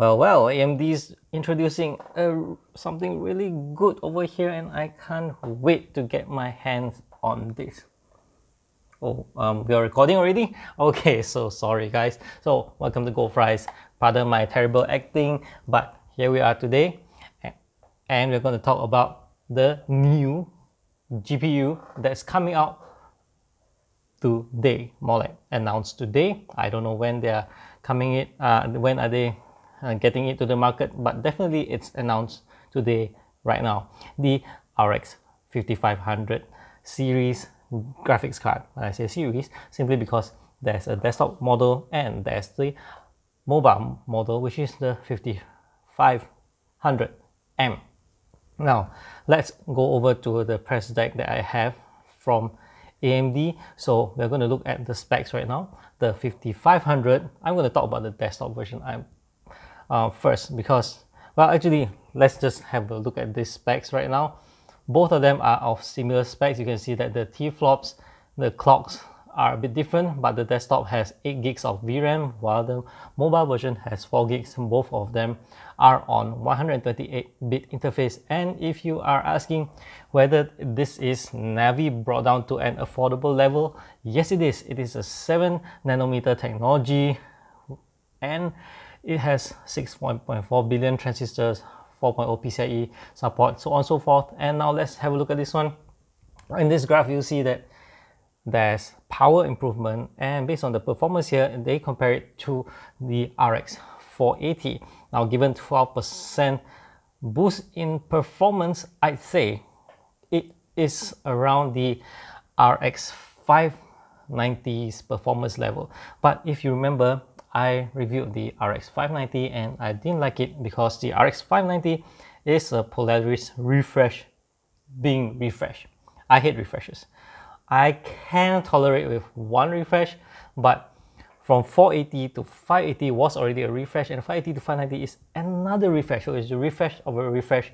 Well, well, AMD's introducing uh, something really good over here and I can't wait to get my hands on this. Oh, um, we are recording already? Okay, so sorry guys. So, welcome to goldfries. Pardon my terrible acting, but here we are today and we're going to talk about the new GPU that's coming out today, more like announced today. I don't know when they are coming it, uh, when are they uh, getting it to the market, but definitely it's announced today, right now. The RX 5500 series graphics card. When I say series, simply because there's a desktop model and there's the mobile model, which is the 5500M. Now, let's go over to the press deck that I have from AMD. So we're going to look at the specs right now. The 5500, I'm going to talk about the desktop version. I'm uh, first because, well, actually, let's just have a look at these specs right now. Both of them are of similar specs. You can see that the T-flops, the clocks are a bit different, but the desktop has 8 gigs of VRAM, while the mobile version has 4 gigs. Both of them are on 128-bit interface. And if you are asking whether this is Navi brought down to an affordable level, yes it is. It is a 7 nanometer technology and it has 6.4 billion transistors, 4.0 PCIe support, so on and so forth. And now let's have a look at this one. In this graph, you see that there's power improvement and based on the performance here, they compare it to the RX 480. Now given 12% boost in performance, I'd say it is around the RX 590's performance level. But if you remember, I reviewed the RX 590 and I didn't like it because the RX 590 is a Polaris refresh being refreshed. I hate refreshes. I can tolerate with one refresh, but from 480 to 580 was already a refresh and 580 to 590 is another refresh. So it's a refresh of a refresh.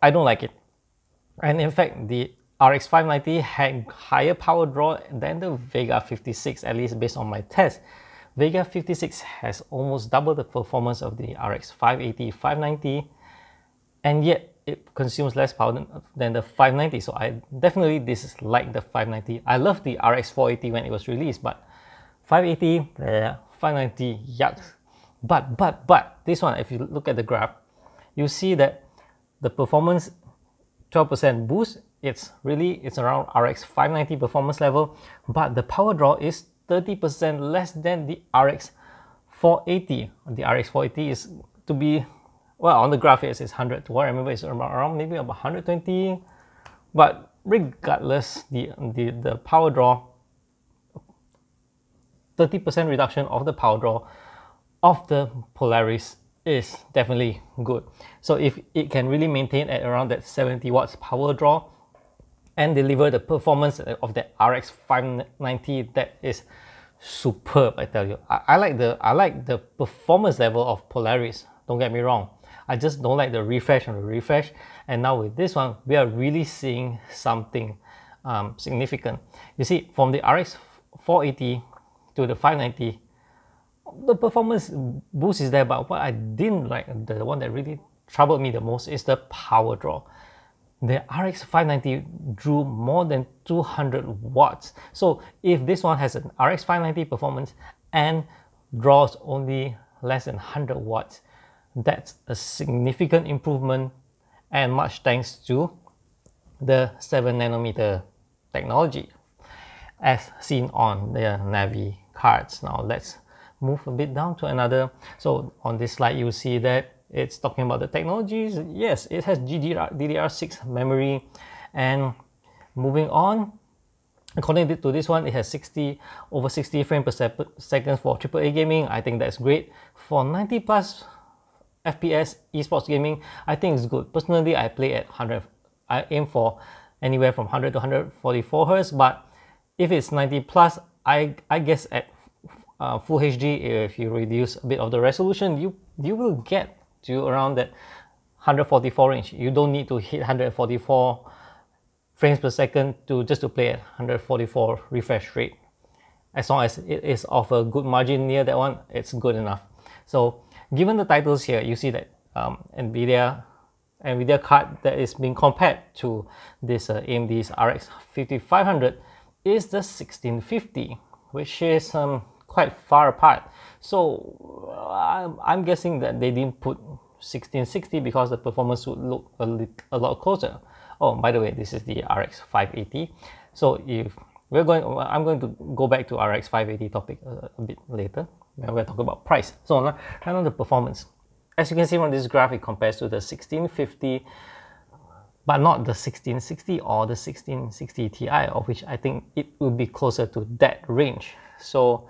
I don't like it. And in fact, the RX 590 had higher power draw than the Vega 56, at least based on my test. Vega 56 has almost double the performance of the RX 580, 590, and yet it consumes less power than, than the 590. So I definitely dislike the 590. I love the RX 480 when it was released, but 580, bleh, 590, yuck. But, but, but, this one, if you look at the graph, you see that the performance 12% boost, it's really, it's around RX 590 performance level, but the power draw is 30% less than the RX 480. The RX 480 is to be, well, on the graph it says 100. To what I remember, it's around maybe about 120. But regardless, the, the, the power draw, 30% reduction of the power draw of the Polaris is definitely good. So if it can really maintain at around that 70 watts power draw, and deliver the performance of the RX 590 that is superb I tell you. I, I, like the I like the performance level of Polaris don't get me wrong. I just don't like the refresh and the refresh. And now with this one we are really seeing something um, significant. You see from the RX 480 to the 590 the performance boost is there but what I didn't like the one that really troubled me the most is the power draw the RX 590 drew more than 200 watts. So if this one has an RX 590 performance and draws only less than 100 watts, that's a significant improvement and much thanks to the 7 nanometer technology as seen on the Navi cards. Now let's move a bit down to another. So on this slide, you see that it's talking about the technologies. Yes, it has GDR, DDR6 memory. And moving on, according to this one, it has 60 over 60 frames per second for AAA gaming. I think that's great. For 90 plus FPS esports gaming, I think it's good. Personally, I play at 100. I aim for anywhere from 100 to 144 hertz. But if it's 90 plus, I I guess at uh, full HD, if you reduce a bit of the resolution, you you will get to around that 144 range. You don't need to hit 144 frames per second to just to play at 144 refresh rate. As long as it is of a good margin near that one, it's good enough. So given the titles here, you see that um, NVIDIA NVIDIA card that is being compared to this uh, AMD's RX 5500 is the 1650, which is um, quite far apart. So uh, I'm, I'm guessing that they didn't put 1660 because the performance would look a, a lot closer. Oh, by the way, this is the RX 580. So if we're going, I'm going to go back to RX 580 topic a, a bit later when we're talking about price. So now, now the performance. As you can see from this graph, it compares to the 1650, but not the 1660 or the 1660 Ti, of which I think it will be closer to that range. So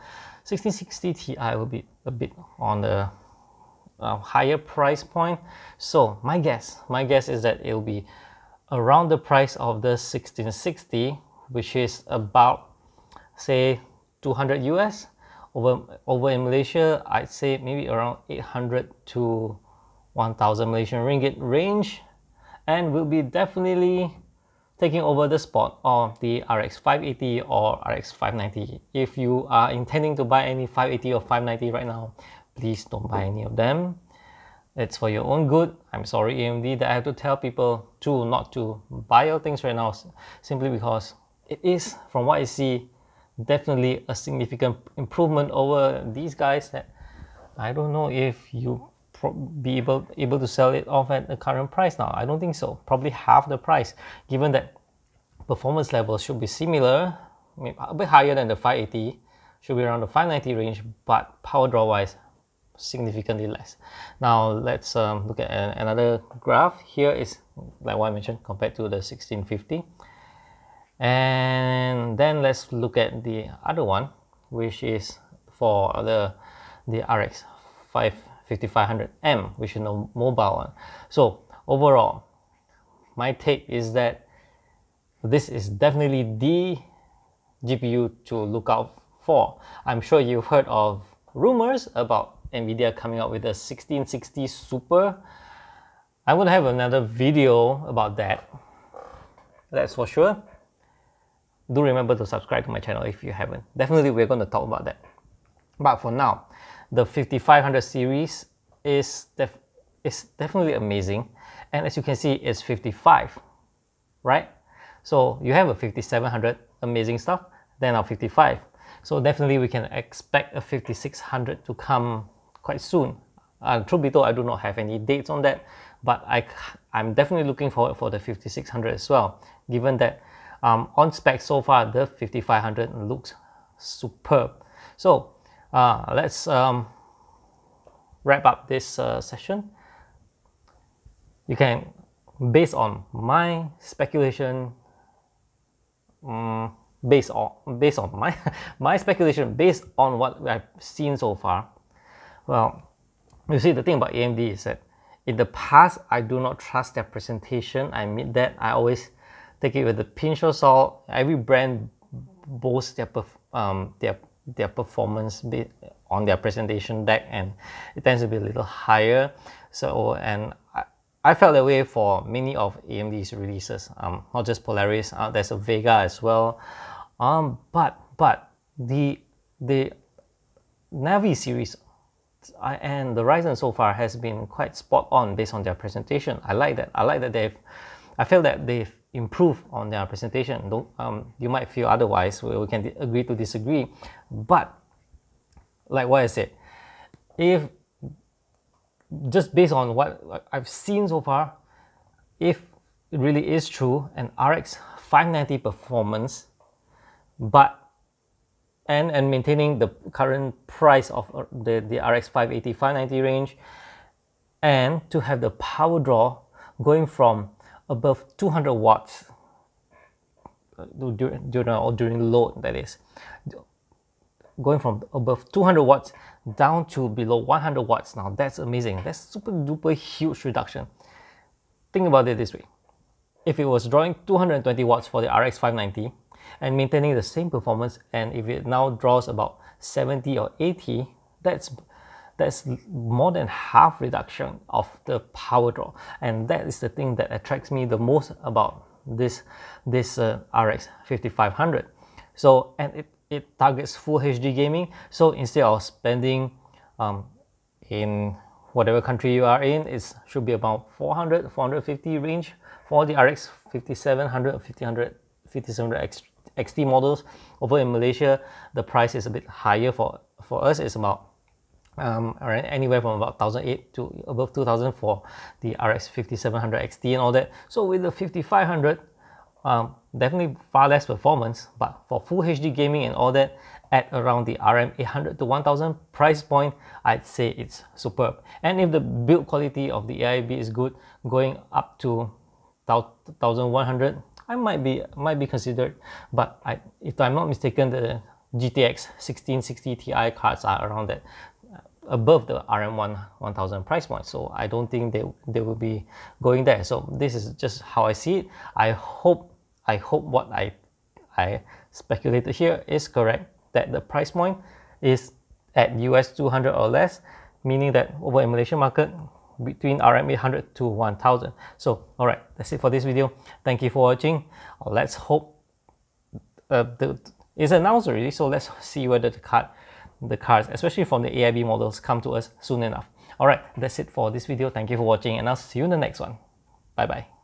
1660 Ti will be a bit on the uh, higher price point. So my guess, my guess is that it will be around the price of the 1660, which is about say 200 US over over in Malaysia, I'd say maybe around 800 to 1000 Malaysian ringgit range and will be definitely taking over the spot of the RX 580 or RX 590. If you are intending to buy any 580 or 590 right now, please don't buy any of them. It's for your own good. I'm sorry AMD that I have to tell people to not to buy your things right now simply because it is from what I see definitely a significant improvement over these guys that I don't know if you be able able to sell it off at the current price now. I don't think so. Probably half the price, given that performance levels should be similar, maybe a bit higher than the 580, should be around the 590 range, but power draw wise, significantly less. Now let's um, look at another graph. Here is like what I mentioned compared to the 1650 and then let's look at the other one which is for the the RX 5500M which is the mobile one so overall my take is that this is definitely the GPU to look out for I'm sure you've heard of rumors about Nvidia coming out with a 1660 Super I'm gonna have another video about that that's for sure do remember to subscribe to my channel if you haven't. Definitely we're going to talk about that. But for now, the 5500 series is, def is definitely amazing. And as you can see, it's 55, right? So you have a 5700, amazing stuff, then our 55. So definitely we can expect a 5600 to come quite soon. Uh, truth be told, I do not have any dates on that, but I, I'm definitely looking forward for the 5600 as well, given that um, on spec so far, the 5500 looks superb. So uh, let's um, wrap up this uh, session. You can, based on my speculation, um, based on based on my my speculation, based on what I've seen so far, well, you see the thing about AMD is that in the past I do not trust their presentation. I admit that I always take it with a pinch of salt. Every brand boasts their um, their their performance on their presentation deck, and it tends to be a little higher. So, and I, I felt that way for many of AMD's releases, um, not just Polaris. Uh, there's a Vega as well, um, but but the the Navi series I, and the Ryzen so far has been quite spot on based on their presentation. I like that. I like that they've. I feel that they've improve on their presentation. Don't, um, you might feel otherwise, we, we can agree to disagree. But like what I said, if just based on what I've seen so far, if it really is true, an RX 590 performance, but and and maintaining the current price of uh, the, the RX 580 590 range, and to have the power draw going from above 200 watts uh, during, during or during load that is. Going from above 200 watts down to below 100 watts. Now that's amazing. That's super duper huge reduction. Think about it this way. If it was drawing 220 watts for the RX 590 and maintaining the same performance and if it now draws about 70 or 80 that's that's more than half reduction of the power draw and that is the thing that attracts me the most about this this uh, RX 5500 so and it, it targets full HD gaming so instead of spending um, in whatever country you are in, it should be about 400, 450 range for the RX 5700, 1500, 5700 XT models. Over in Malaysia, the price is a bit higher for, for us. It's about um, anywhere from about 1008 to above 2000 for the RX 5700 XT and all that. So with the 5500, um, definitely far less performance, but for full HD gaming and all that, at around the RM 800 to 1000 price point, I'd say it's superb. And if the build quality of the AIB is good, going up to 1100, I might be might be considered. But I, if I'm not mistaken, the GTX 1660 Ti cards are around that above the RM1 1000 price point. So I don't think they, they will be going there. So this is just how I see it. I hope I hope what I I speculated here is correct that the price point is at US 200 or less, meaning that over in Malaysian market between RM 800 to 1000. So, all right, that's it for this video. Thank you for watching. Let's hope uh, the, it's announced already. So let's see whether the card, the cards, especially from the AIB models, come to us soon enough. All right, that's it for this video. Thank you for watching, and I'll see you in the next one. Bye bye.